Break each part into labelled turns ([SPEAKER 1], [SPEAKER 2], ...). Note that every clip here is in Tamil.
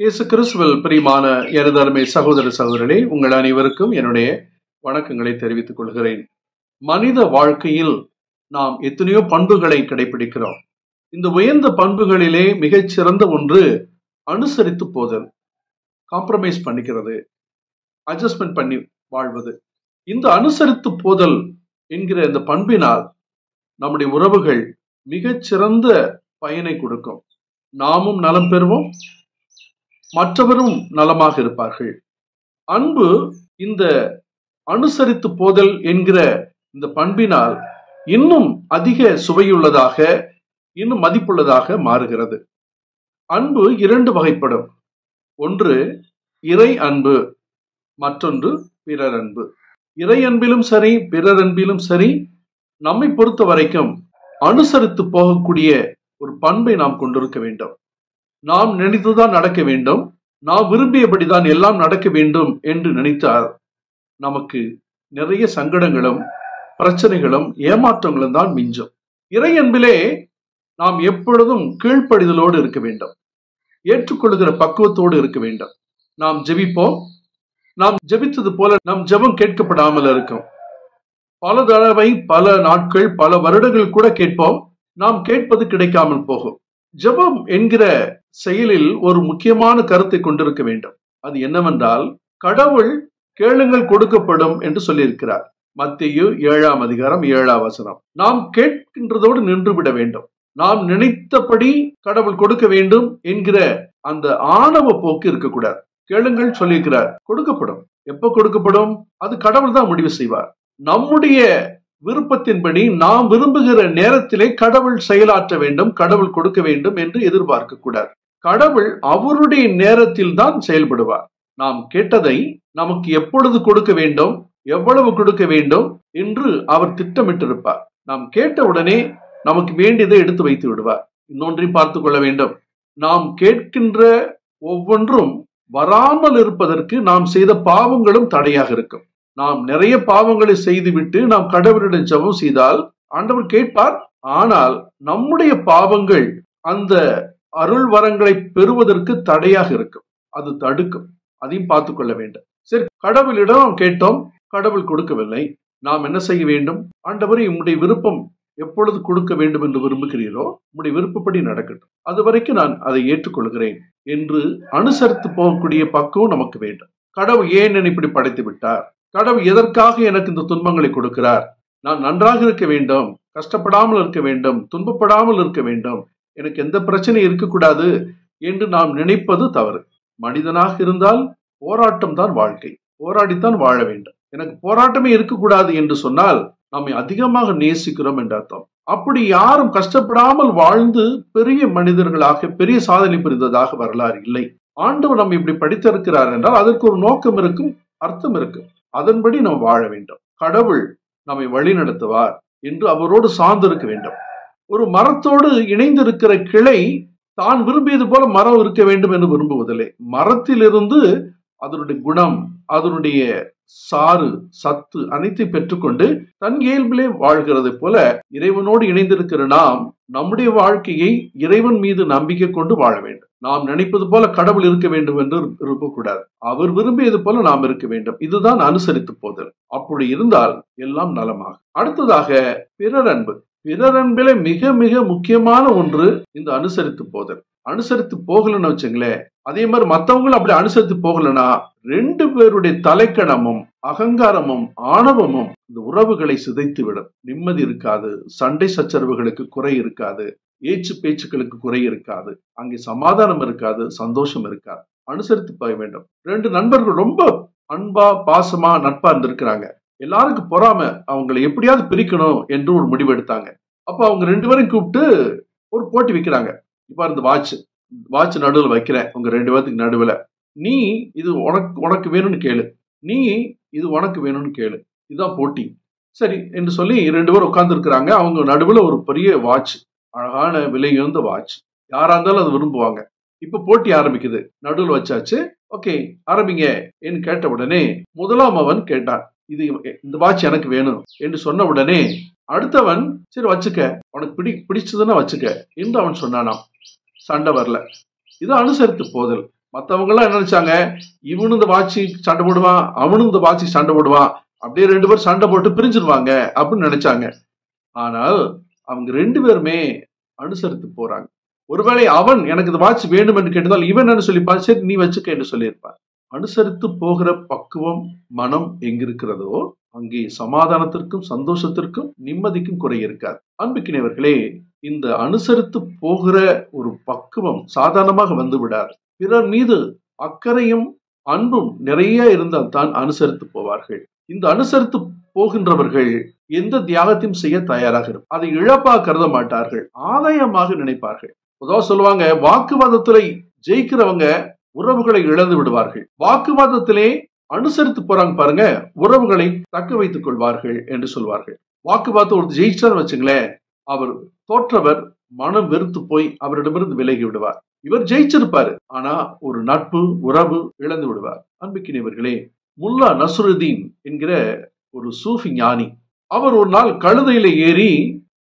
[SPEAKER 1] இயேசு கிறிஸ்துவில் பிரியமான எனதருமை சகோதர சகோதரனே உங்கள் அனைவருக்கும் என்னுடைய வணக்கங்களை தெரிவித்துக் கொள்கிறேன். மனித வாழ்க்கையில் நாம் எத்தனையோ பண்புகளை கடைபிடிக்கிறோம். இந்த உயர்ந்த பண்புகளிலே மிகச்சிறந்த ஒன்று அனுசரித்து போதல் காம்ப்ரமைஸ் பண்ணிக்கிறது அட்ஜஸ்ட்மெண்ட் பண்ணி வாழ்வது. இந்த அனுசரித்து போதல் என்கிற இந்த பண்பினால் நம்முடைய உறவுகள் மிகச்சிறந்த பயனை கொடுக்கும். நாமும் நலம் பெறுவோம் மற்றவரும் நலமாக இருப்பார்கள். அன்பு இந்த அனுசரித்து போதல் என்கிற இந்த பண்பினால் இன்னும் அதிக சுவையுள்ளதாக இன்னும் மதிப்புள்ளதாக மாறுகிறது. அன்பு இரண்டு வகைப்படும். ஒன்று இறை அன்பு மற்றொன்று பிறர் அன்பு. இறை அன்பிலும் சரி பிறர் அன்பிலும் சரி நம்மை பொறுத்த வரைக்கும் அனுசரித்து போகக்கூடிய ஒரு பண்பை நாம் கொண்டிருக்க வேண்டும். நாம் நினைத்துதான் நடக்க வேண்டும். நாம் விரும்பியபடிதான் எல்லாம் நடக்க வேண்டும் என்று நினைத்தால் நமக்கு நிறைய சங்கடங்களும் பிரச்சனைகளும் ஏமாற்றங்களும் தான் மிஞ்சும். இறை அன்பிலே நாம் எப்பொழுதும் கீழ்ப்படிதலோடு இருக்க வேண்டும். ஏற்றுக்கொள்கிற பக்குவத்தோடு இருக்க வேண்டும். நாம் ஜெபிப்போம். நாம் ஜெபித்தது போல நம் ஜெபம் கேட்கப்படாமல் இருக்கும். பல தடவை பல நாட்கள் பல வருடங்கள் கூட கேட்போம். நாம் கேட்பது கிடைக்காமல் போகும். ஜெபம் என்கிற செயலில் ஒரு முக்கியமான கருத்தை கொண்டிருக்க வேண்டும். அது என்னவென்றால் கடவுள் கேளுங்கள் கொடுக்கப்படும் என்று சொல்லியிருக்கிறார். மத்திய ஏழாம் அதிகாரம் ஏழாம் வசனம். நாம் கேட்கின்றதோடு நின்று விட வேண்டும். நாம் நினைத்தபடி கடவுள் கொடுக்க வேண்டும் என்கிற அந்த ஆணவ போக்கு இருக்கக்கூடாது. கேளுங்கள் சொல்லியிருக்கிறார் கொடுக்கப்படும். எப்ப கொடுக்கப்படும்? அது கடவுள் தான் முடிவு செய்வார். நம்முடைய விருப்பத்தின்படி நாம் விரும்புகிற நேரத்திலே கடவுள் செயலாற்ற வேண்டும் கடவுள் கொடுக்க வேண்டும் என்று எதிர்பார்க்க கூடாது கடவுள் அவருடைய நேரத்தில் தான் செயல்படுவார். நாம் கேட்டதை நமக்கு எப்பொழுது கொடுக்க வேண்டும் எவ்வளவு கொடுக்க வேண்டும் என்று அவர் திட்டமிட்டிருப்பார். நாம் கேட்ட உடனே நமக்கு வேண்டியதை எடுத்து வைத்து விடுவார். இன்னொன்றையும் பார்த்து கொள்ள வேண்டும். நாம் கேட்கின்ற ஒவ்வொன்றும் வராமல் இருப்பதற்கு நாம் செய்த பாவங்களும் தடையாக இருக்கும். நாம் நிறைய பாவங்களை செய்துவிட்டு நாம் கடவுளிடம் ஜபம் செய்தால் ஆண்டவர் கேட்பார். ஆனால் நம்முடைய பாவங்கள் அந்த அருள் வரங்களை பெறுவதற்கு தடையாக இருக்கும். அது தடுக்கும். அதையும் பார்த்து கொள்ள வேண்டும். சரி கடவுளிடம் கேட்டோம். கடவுள் கொடுக்கவில்லை. நாம் என்ன செய்ய வேண்டும்? ஆண்டவரை உம்முடைய விருப்பம் எப்பொழுது கொடுக்க வேண்டும் என்று விரும்புகிறீரோ உம்முடைய விருப்பப்படி நடக்கட்டும். அது வரைக்கும் நான் அதை ஏற்றுக்கொள்கிறேன் என்று அனுசரித்து போகக்கூடிய பக்குவம் நமக்கு வேண்டும். கடவுள் ஏன் என்னை இப்படி படைத்து விட்டார்? கடவுள் எதற்காக எனக்கு இந்த துன்பங்களை கொடுக்கிறார்? நான் நன்றாக இருக்க வேண்டும். கஷ்டப்படாமல் இருக்க வேண்டும். துன்பப்படாமல் இருக்க வேண்டும். எனக்கு எந்த பிரச்சனையும் இருக்கக்கூடாது என்று நாம் நினைப்பது தவறு. மனிதனாக இருந்தால் போராட்டம் தான் வாழ்க்கை. போராடித்தான் வாழ வேண்டும். எனக்கு போராட்டமே இருக்கக்கூடாது என்று சொன்னால் நம்மை அதிகமாக நேசிக்கிறோம் என்று அர்த்தம். அப்படி யாரும் கஷ்டப்படாமல் வாழ்ந்து பெரிய மனிதர்களாக பெரிய சாதனை புரிந்ததாக வரலாறு இல்லை. ஆண்டவர் நம்ம இப்படி படித்திருக்கிறார் என்றால் அதற்கு ஒரு நோக்கம் இருக்கும் அர்த்தம் இருக்கும். அதன்படி நாம் வாழ வேண்டும். கடவுள் நம்மை வழி நடத்துவார் என்று அவரோடு சார்ந்திருக்க வேண்டும். ஒரு மரத்தோடு இணைந்திருக்கிற கிளை தான் விரும்பியது போல மரம் இருக்க வேண்டும் என்று விரும்புவதில்லை. மரத்திலிருந்து அதனுடைய குணம் அதனுடைய சாறு சத்து அனைத்தை பெற்றுக்கொண்டு தன் இயல்பிலே வாழ்கிறது போல இறைவனோடு இணைந்திருக்கிற நாம் நம்முடைய வாழ்க்கையை இறைவன் மீது நம்பிக்கை கொண்டு வாழ வேண்டும். நாம் நினைப்பது போல கடவுள் இருக்க வேண்டும் என்று இருக்கக்கூடாது அவர் விரும்பியது போல நாம் இருக்க வேண்டும். இதுதான் அனுசரித்து போதல். அப்படி இருந்தால் எல்லாம் நலமாகும். அடுத்ததாக பிறர் அன்பு. பிறரன்பிலே மிக மிக முக்கியமான ஒன்று இந்த அனுசரித்து போதல். அனுசரித்து போகலன்னு வச்சுங்களேன் அதே மாதிரி மற்றவங்களும் அப்படி அனுசரித்து போகலன்னா ரெண்டு பேருடைய தலைக்கணமும் அகங்காரமும் ஆணவமும் இந்த உறவுகளை சிதைத்து விடும் நிம்மதி இருக்காது சண்டை சச்சரவுகளுக்கு குறை இருக்காது ஏச்சு பேச்சுக்களுக்கு குறை இருக்காது அங்கே சமாதானம் இருக்காது சந்தோஷம் இருக்காது. அனுசரித்து போக வேண்டும். ரெண்டு நண்பர்கள் ரொம்ப அன்பா பாசமா நட்பா இருந்திருக்கிறாங்க. எல்லாருக்கும் பொறாம அவங்களை எப்படியாவது பிரிக்கணும் என்று ஒரு முடிவு எடுத்தாங்க. அப்போ அவங்க ரெண்டு பேரும் கூப்பிட்டு ஒரு போட்டி வைக்கிறாங்க. இப்போ இந்த வாட்ச் வாட்ச் நடுவில் வைக்கிறேன். உங்க ரெண்டு பேர்த்துக்கு நடுவில். நீ இது உனக்கு உனக்கு வேணும்னு கேளு. நீ இது உனக்கு வேணும்னு கேளு. இதுதான் போட்டி. சரி என்று சொல்லி ரெண்டு பேரும் உட்காந்துருக்குறாங்க அவங்க நடுவில் ஒரு பெரிய வாட்ச் அழகான விலை உயர்ந்த வாட்ச் யாரா இருந்தாலும் அது விரும்புவாங்க. இப்ப போட்டி ஆரம்பிக்குது. நடுவில் வச்சாச்சு. ஓகே ஆரம்பிங்க என்று கேட்ட உடனே முதலாம் அவன் கேட்டான். இது இந்த வாட்ச் எனக்கு வேணும் என்று சொன்ன உடனே அடுத்தவன் சரி வச்சுக்க. உனக்கு பிடி பிடிச்சதுன்னா வச்சுக்க என்று அவன் சொன்னானாம். சண்டை வரல. இது அனுசரித்து போதல். மற்றவங்கெல்லாம் என்ன நினைச்சாங்க? இவனு இந்த வாட்சி சண்டை போடுவான் அவனும் இந்த வாட்சி சண்டை போடுவான் அப்படியே ரெண்டு பேரும் சண்டை போட்டு பிரிஞ்சிருவாங்க அப்படின்னு நினைச்சாங்க. ஆனால் அவங்க ரெண்டு பேருமே அனுசரித்து போறாங்க. ஒருவேளை அவன் எனக்கு இந்த வாட்ச் வேண்டும் என்று கேட்டதால் இவன் என்ன சொல்லிப்பான்? சரி நீ வச்சுக்க என்று சொல்லியிருப்பான். அனுசரித்து போகிற பக்குவம் மனம் எங்கிருக்கிறதோ அங்கே சமாதானத்திற்கும் சந்தோஷத்திற்கும் நிம்மதிக்கும் குறை இருக்காது. அன்புக்கினவர்களே இந்த அனுசரித்து போகிற ஒரு பக்குவம் சாதாரணமாக வந்து விடாது. பிறர் மீது அக்கறையும் அன்பும் நிறைய இருந்தால் தான் அனுசரித்து போவார்கள். இந்த அனுசரித்து போகின்றவர்கள் எந்த தியாகத்தையும் செய்ய தயாராக இருக்கும் அதை இழப்பா கருத மாட்டார்கள். ஆதாயமாக நினைப்பார்கள். பொதுவாக சொல்லுவாங்க வாக்குவாதத்துல ஜெயிக்கிறவங்க உறவுகளை இழந்து விடுவார்கள். வாக்குவாதத்திலே அனுசரித்து போறாங்க பாருங்க உறவுகளை தக்க வைத்துக் கொள்வார்கள் என்று சொல்வார்கள். வாக்குவாதத்தை ஒரு ஜெயிச்சார் வச்சுங்களேன் அவர் தோற்றவர் மனம் வெறுத்து போய் அவரிடமிருந்து விலகி விடுவார். இவர் ஜெயிச்சிருப்பாரு ஆனா ஒரு நட்பு உறவு இழந்து விடுவார். அன்புக்கினியவர்களே முல்லா நசுருதீன் என்கிற ஒரு சூஃபி ஞானி அவர் ஒரு நாள் கழுதையில ஏறி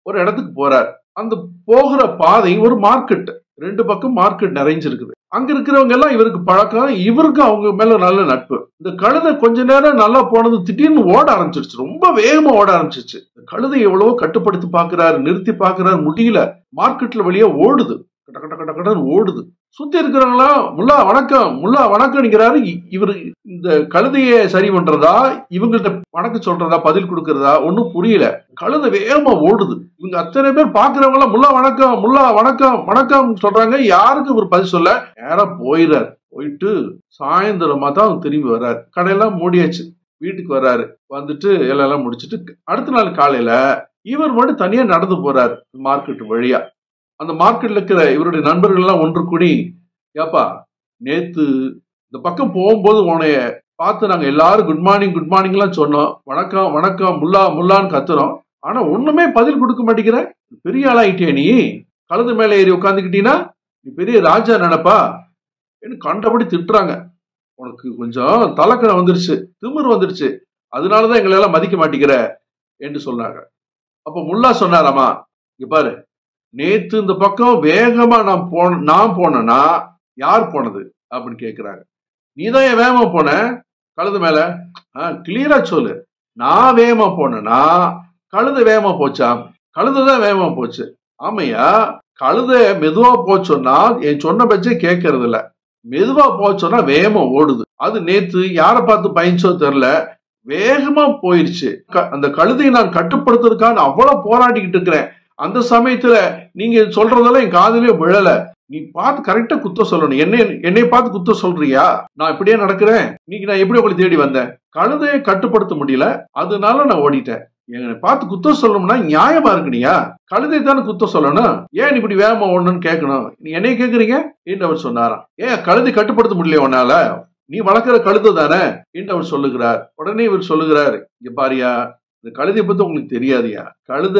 [SPEAKER 1] ஒரு இடத்துக்கு போறார். அந்த போகிற பாதை ஒரு மார்க்கெட் ரெண்டு பக்கம் மார்க்கெட் நிறைஞ்சிருக்குது. அங்க இருக்கிறவங்க எல்லாம் இவருக்கு பழக்கம். இவருக்கு அவங்க மேல நல்ல நட்பு. இந்த கழுதை கொஞ்ச நேரம் நல்லா போனது திடீர்னு ஓட ஆரம்பிச்சிருச்சு. ரொம்ப வேகமா ஓட ஆரம்பிச்சிருச்சு. இந்த கழுதை எவ்வளவோ கட்டுப்படுத்தி பாக்குறாரு நிறுத்தி பாக்குறாரு முடியல. மார்க்கெட்ல வெளியே ஓடுது. கட்ட கட்ட கட்ட கட்டன்னு ஓடுது. சுத்தி இருக்கிறவங்களா முல்லா வணக்கம் முல்லா வணக்கம்ங்கிறாரு இவர் இந்த கழுதையை சரி பண்றதா இவங்கள்ட்ட வணக்கம் சொல்றதா பதில் கொடுக்கறதா ஒன்றும் புரியல. கழுதை வேகமா ஓடுது. இவங்க அத்தனை பேர் பாக்குறவங்கள முல்லா வணக்கம் முல்லா வணக்கம் வணக்கம் சொல்றாங்க. யாருக்கும் இவர் பதில் சொல்ல நேரம் போயிடுறாரு போயிட்டு சாயந்தரமா தான் திரும்பி வர்றாரு. கடையெல்லாம் மூடியாச்சு. வீட்டுக்கு வர்றாரு. வந்துட்டு எல்லாம் எல்லாம் முடிச்சிட்டு அடுத்த நாள் காலையில இவர் மட்டும் தனியா நடந்து போறாரு. மார்க்கெட் வழியா. அந்த மார்க்கெட்ல இருக்கிற இவருடைய நண்பர்கள் எல்லாம் ஒன்று கூடி ஏப்பா நேத்து இந்த பக்கம் போகும்போது உன்னைய பார்த்து நாங்க எல்லாரும் குட் மார்னிங் குட் மார்னிங் எல்லாம் சொன்னோம். வணக்கம் வணக்கம் முல்லா முல்லான்னு கத்துறோம். ஆனா ஒண்ணுமே பதில் கொடுக்க மாட்டேங்கிற. பெரிய ஆளாயிட்டே நீ. கழுது மேல ஏறி உட்காந்துக்கிட்டீங்கன்னா நீ பெரிய ராஜா நினைப்பா. என்று கண்டபடி திட்டுறாங்க. உனக்கு கொஞ்சம் தலக்கணம் வந்துருச்சு திமிர் வந்துருச்சு. அதனாலதான் எங்களை எல்லாம் மதிக்க மாட்டேங்கிற என்று சொன்னாங்க. அப்ப முல்லா சொன்னாராமா இங்க பாரு நேத்து இந்த பக்கம் வேகமா நான் போன நான் போனேன்னா யார் போனது? அப்படின்னு கேக்குறாங்க. நீதான் ஏன் வேகமா போன? கழுது மேல. கிளியரா சொல்லு. நான் வேகமா போனேன்னா கழுத வேகமா போச்சா? கழுத தான் வேகமா போச்சு. ஆமையா கழுத மெதுவா போச்சோன்னா என் சொன்ன பச்சே கேட்கறது இல்ல. மெதுவா போச்சோன்னா வேகமா ஓடுது. அது நேத்து யாரை பார்த்து பயஞ்சோ தெரியல. வேகமா போயிருச்சு. அந்த கழுதையை நான் கட்டுப்படுத்துறதுக்கான அவ்வளவு போராடிக்கிட்டு இருக்கிறேன். அந்த சமயத்துல நீங்க சொல்றதெல்லாம் என் காதலே விழல. நீ பார்த்து கரெக்டா குத்த சொல்லணும். என்ன என்னை பார்த்து குத்த சொல்றியா? நான் இப்படியே நடக்கிறேன். இன்னைக்கு நான் எப்படி உங்களை தேடி வந்தேன்? கழுதையை கட்டுப்படுத்த முடியல. அதனால நான் ஓடிட்டேன். என்னை பார்த்து குத்த சொல்லணும்னா நியாயமா இருக்கணியா? கழுதை தானே குத்த சொல்லணும். ஏன் இப்படி வேகமா ஓடணும்னு கேட்கணும் நீ என்னைய கேக்குறீங்க? என்று அவர் சொன்னாராம். ஏன் கழுதை கட்டுப்படுத்த முடியல உன்னால? நீ வளர்க்குற கழுதை தானே? என்று அவர் சொல்லுகிறார். உடனே இவர் சொல்லுகிறார். இங்க பாரியா இந்த கழுதையை பத்தி உங்களுக்கு தெரியாதியா? கழுத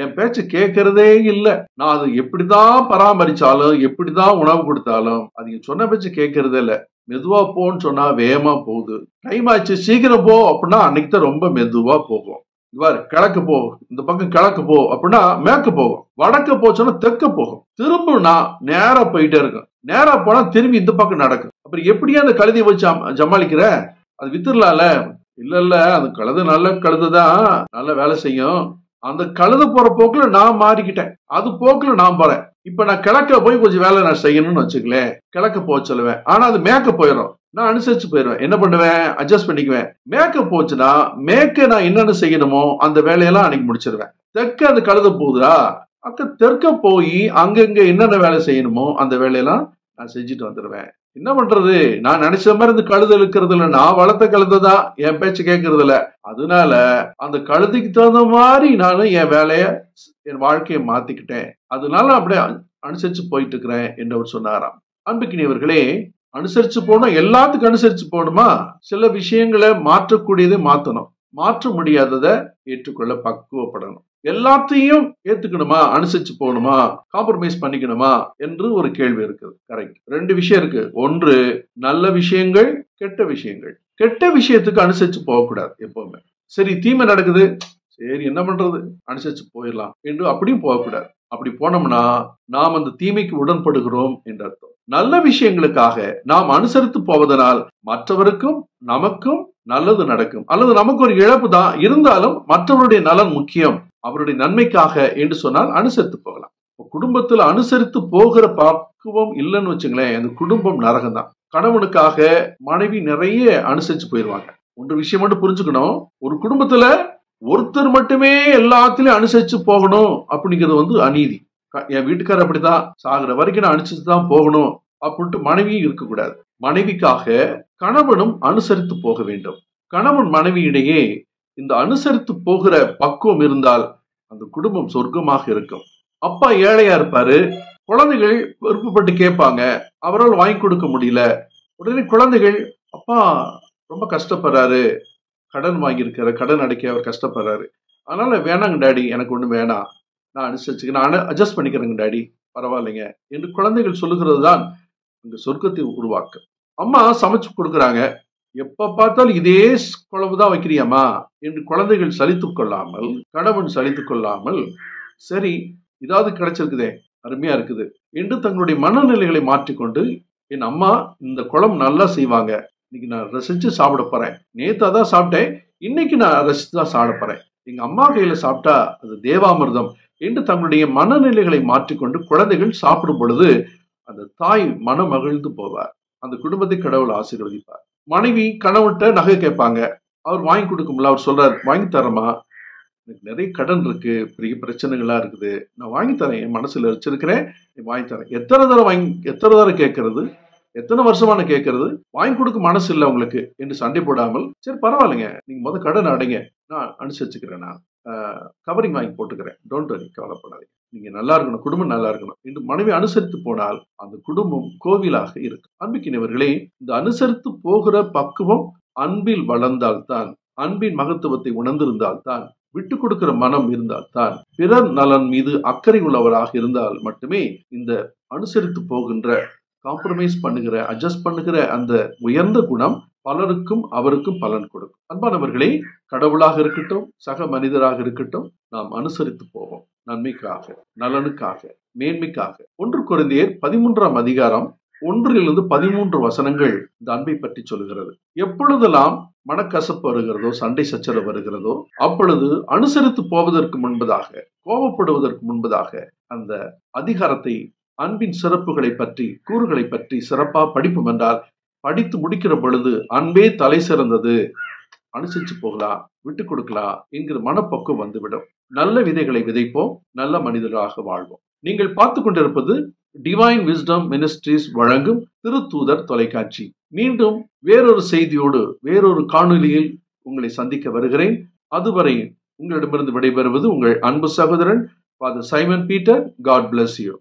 [SPEAKER 1] என் பேச்ச கேட்கறதே இல்ல. நான் அது எப்படிதான் பராமரிச்சாலும் எப்படிதான் உணவு கொடுத்தாலும் அது சொன்ன பேச்சு கேட்கறதே இல்ல. மெதுவா போன்னு சொன்னா வேகமா போகுது. டைம் ஆச்சு சீக்கிரம் போ அப்படின்னா அன்னைக்கு தான் ரொம்ப மெதுவா போகும். இவ்வாறு கிழக்கு போ இந்த பக்கம் கிழக்கு போ அப்படின்னா மேற்கு போகும். வடக்கு போச்சோன்னா தெற்க போகும். திரும்ப நான் நேரா போயிட்டே இருக்கும். நேரா போனா திரும்பி இந்த பக்கம் நடக்கும். அப்புறம் எப்படியா அந்த கழுதியை வச்சு ஜமாளிக்கிற அது வித்துடலாம்ல இல்ல இல்ல அது கழுது நல்ல கழுதுதான். நல்ல வேலை செய்யும். அந்த கழுது போற போக்குல நான் மாறிக்கிட்டேன். அது போக்குல நான் போறேன். இப்ப நான் கிழக்க போய் கொஞ்சம் வேலை நான் செய்யணும்னு வச்சுக்கலேன். கிழக்க போக சொல்லுவேன். ஆனா அது மேக்க போயிடும் நான் அனுசரிச்சு போயிடுவேன். என்ன பண்ணுவேன்? அட்ஜஸ்ட் பண்ணிக்குவேன். மேக்க போச்சுன்னா மேக்க நான் என்னென்ன செய்யணுமோ அந்த வேலையெல்லாம் அன்னைக்கு முடிச்சிருவேன். தெற்க அந்த கழுத போகுதா அக்க தெற்க போய் அங்கங்க என்னென்ன வேலை செய்யணுமோ அந்த வேலையெல்லாம் நான் செஞ்சுட்டு வந்துடுவேன். என்ன பண்றது? நான் நினைச்ச மாதிரி இந்த கழுதை இழுக்கிறது இல்ல. நான் வளர்த்த கழுதை தான். என் பேச்சு கேட்கறது இல்ல. அதனால அந்த கழுதைக்கு தகுந்த மாதிரி நானும் என் வேலைய என் வாழ்க்கையை மாத்திக்கிட்டேன். அதனால அப்படியே அனுசரிச்சு போயிட்டு இருக்கிறேன் என்று அவர் சொன்னாராம். அன்புக்கினியவர்களே அனுசரிச்சு போனோம் எல்லாத்துக்கும் அனுசரிச்சு போகணுமா? சில விஷயங்களை மாற்றக்கூடியதை மாத்தணும். மாற்ற முடியாததை ஏற்றுக்கொள்ள பக்குவப்படணும். எல்லாத்தையும் ஏத்துக்கணுமா? அனுசரிச்சு போகணுமா? காம்ப்ரமைஸ் பண்ணிக்கணுமா? என்று ஒரு கேள்வி இருக்குது. கரெக்ட் ரெண்டு விஷயம் இருக்கு. ஒன்று நல்ல விஷயங்கள் கெட்ட விஷயங்கள். கெட்ட விஷயத்துக்கு அனுசரிச்சு போகக்கூடாது எப்பவுமே. சரி தீமை நடக்குது. சரி என்ன பண்றது? அனுசரிச்சு போயிடலாம் என்று அப்படியும் போகக்கூடாது. அப்படி போனோம்னா நாம் அந்த தீமைக்கு உடன்படுகிறோம் என்று அர்த்தம். நல்ல விஷயங்களுக்காக நாம் அனுசரித்து போவதனால் மற்றவருக்கும் நமக்கும் நல்லது நடக்கும். அல்லது நமக்கு ஒரு இழப்பு தான். இருந்தாலும் மற்றவருடைய நலன் முக்கியம். அவருடைய நன்மைக்காக என்று சொன்னால் அனுசரித்து போகலாம். குடும்பத்தில் அனுசரித்து போகிற பக்குவம் இல்லைன்னு வச்சுங்களேன் அந்த குடும்பம் நரகம் தான் கணவனுக்காக மனைவி நிறைய அனுசரிச்சு போயிடுவாங்க. ஒன்று விஷயம் மட்டும் புரிஞ்சுக்கணும் ஒரு குடும்பத்துல ஒருத்தர் மட்டுமே எல்லாத்திலையும் அனுசரிச்சு போகணும் அப்படிங்கிறது வந்து அநீதி. என் வீட்டுக்காரர் அப்படிதான் சாகுற வரைக்கும் நான் அனுசரிச்சு தான் போகணும் அப்படின்ட்டு மனைவியும் இருக்கக்கூடாது. மனைவிக்காக கணவனும் அனுசரித்து போக வேண்டும். கணவன் மனைவியிடையே இந்த அனுசரித்து போகிற பக்குவம் இருந்தால் அந்த குடும்பம் சொர்க்கமாக இருக்கும். அப்பா ஏழையா இருப்பாரு. குழந்தைகள் விருப்பப்பட்டு கேட்பாங்க. அவரால் வாங்கி கொடுக்க முடியல. உடனே குழந்தைகள் அப்பா ரொம்ப கஷ்டப்படுறாரு. கடன் வாங்கியிருக்கிற கடன் அடைக்க அவர் கஷ்டப்படுறாரு. அதனால வேணாங்க டாடி எனக்கு ஒண்ணு வேணாம் நான் அனுசரிச்சுக்க நான் அட்ஜஸ்ட் பண்ணிக்கிறேங்க டாடி. பரவாயில்லைங்க. என்று குழந்தைகள் சொல்லுகிறது தான் இந்த சொர்க்கத்தை உருவாக்கும் அம்மா சமைச்சு கொடுக்குறாங்க. எப்ப பார்த்தாலும் இதே குழம்பு தான் வைக்கிறியாம்மா? என்று குழந்தைகள் சலித்துக் கொள்ளாமல் கணவன் சலித்துக் கொள்ளாமல் சரி இதாவது கிடைச்சிருக்குதே அருமையா இருக்குது என்று தங்களுடைய மனநிலைகளை மாற்றிக்கொண்டு என் அம்மா இந்த குழம்பு நல்லா செய்வாங்க. இன்னைக்கு நான் ரசிச்சு சாப்பிட போறேன். நேத்தா தான் சாப்பிட்டேன். இன்னைக்கு நான் ரசிச்சு தான் சாப்பிட போறேன். எங்க அம்மா கையில சாப்பிட்டா அது தேவாமிர்தம் என்று தங்களுடைய மனநிலைகளை மாற்றிக்கொண்டு குழந்தைகள் சாப்பிடும் பொழுது அந்த தாய் மனம் மகிழ்ந்து போவார். அந்த குடும்பத்தை கடவுள் ஆசீர்வதிப்பார். மனைவி கணவன்கிட்ட நகை கேட்பாங்க. அவர் வாங்கி கொடுக்கும்ல அவர் சொல்றாரு வாங்கி தரமா எனக்கு நிறைய கடன் இருக்கு பெரிய பிரச்சனைகளா இருக்குது. நான் வாங்கி தரேன் என் மனசுல வச்சிருக்கிறேன் நீ வாங்கி தரேன். எத்தனை தடவை வாங்கி எத்தனை தடவை கேட்கறது? எத்தனை வருஷமான கேட்கறது? வாங்கி கொடுக்க மனசு இல்லை உங்களுக்கு என்று சண்டை போடாமல் சரி பரவாயில்லைங்க நீங்க முத கடன் அடைங்க. நான் அனுசரிச்சுக்கிறேன் நான். கவரிங் வாங்கி போட்டுக்கிறேன். டோன்ட் வரி கவலைப்படாதீங்க. நீங்க நல்லா இருக்கணும் குடும்பம் நல்லா இருக்கணும் என்று மனைவி அனுசரித்து போனால் அந்த குடும்பம் கோவிலாக இருக்கும். அன்பிக்கினவர்களே இந்த அனுசரித்து போகிற பக்குவம் அன்பில் வளர்ந்தால்தான் அன்பின் மகத்துவத்தை உணர்ந்திருந்தால்தான் விட்டு கொடுக்கிற மனம் இருந்தால்தான் பிறர் நலன் மீது அக்கறை உள்ளவராக இருந்தால் மட்டுமே இந்த அனுசரித்து போகின்ற காம்ப்ரமைஸ் பண்ணுகிற அட்ஜஸ்ட் பண்ணுகிற அந்த உயர்ந்த குணம் பலருக்கும் அவருக்கும் பலன் கொடுக்கும். அன்பானவர்களே கடவுளாக இருக்கட்டும் சக மனிதராக இருக்கட்டும் நாம் அனுசரித்து போவோம். நன்மைக்காக நலனுக்காக மேன்மைக்காக. ஒன்று குறைந்தியர் பதிமூன்றாம் அதிகாரம் ஒன்றிலிருந்து பதிமூன்று வசனங்கள் இந்த அன்பை பற்றி சொல்லுகிறது. எப்பொழுதெல்லாம் மனக்கசப்பு வருகிறதோ சண்டை சச்சரவு வருகிறதோ அப்பொழுது அனுசரித்து போவதற்கு முன்பதாக கோபப்படுவதற்கு முன்பதாக அந்த அதிகாரத்தை அன்பின் சிறப்புகளை பற்றி கூறுகளை பற்றி சிறப்பா படிப்போம் என்றால் படித்து முடிக்கிற பொழுது அன்பே தலை சிறந்தது. அனுசரிச்சு போகலாம். விட்டு கொடுக்கலாம் என்கிற மனப்பக்குவம் வந்துவிடும். நல்ல விதைகளை விதைப்போம் நல்ல மனிதராக வாழ்வோம். நீங்கள் பார்த்து கொண்டிருப்பது டிவைன் விஸ்டம் மினிஸ்ட்ரிஸ் வழங்கும் திருத்தூதர் தொலைக்காட்சி. மீண்டும் வேறொரு செய்தியோடு வேறொரு காணொலியில் உங்களை சந்திக்க வருகிறேன். அதுவரை உங்களிடமிருந்து விடைபெறுவது உங்கள் அன்பு சகோதரன் father Simon Peter God bless you